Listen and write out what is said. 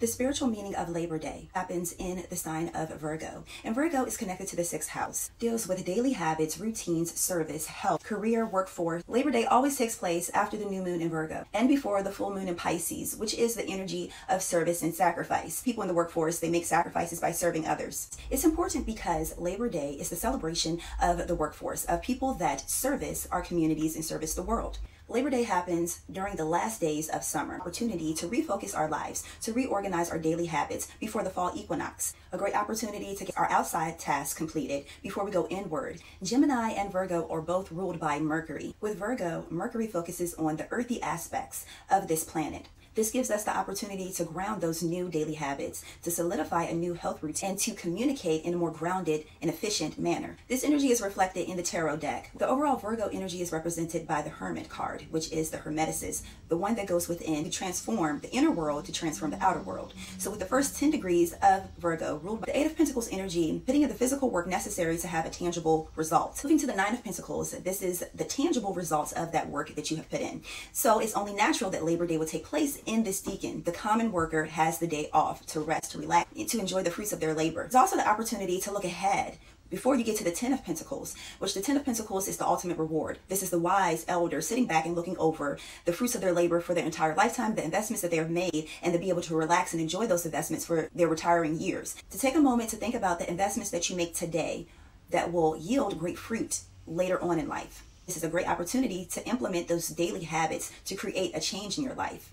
The spiritual meaning of Labor Day happens in the sign of Virgo, and Virgo is connected to the sixth house, deals with daily habits, routines, service, health, career, workforce. Labor Day always takes place after the new moon in Virgo and before the full moon in Pisces, which is the energy of service and sacrifice. People in the workforce, they make sacrifices by serving others. It's important because Labor Day is the celebration of the workforce, of people that service our communities and service the world. Labor Day happens during the last days of summer, opportunity to refocus our lives, to reorganize our daily habits before the fall equinox, a great opportunity to get our outside tasks completed before we go inward. Gemini and Virgo are both ruled by Mercury. With Virgo, Mercury focuses on the earthy aspects of this planet. This gives us the opportunity to ground those new daily habits, to solidify a new health routine, and to communicate in a more grounded and efficient manner. This energy is reflected in the tarot deck. The overall Virgo energy is represented by the Hermit card, which is the Hermeticist, the one that goes within to transform the inner world to transform the outer world. So with the first 10 degrees of Virgo, ruled by the Eight of Pentacles energy, putting in the physical work necessary to have a tangible result. Moving to the Nine of Pentacles, this is the tangible results of that work that you have put in. So it's only natural that Labor Day will take place in this decan, the common worker has the day off to rest, to relax, and to enjoy the fruits of their labor. It's also the opportunity to look ahead before you get to the Ten of Pentacles, which the Ten of Pentacles is the ultimate reward. This is the wise elder sitting back and looking over the fruits of their labor for their entire lifetime, the investments that they have made, and to be able to relax and enjoy those investments for their retiring years. To take a moment to think about the investments that you make today that will yield great fruit later on in life. This is a great opportunity to implement those daily habits to create a change in your life.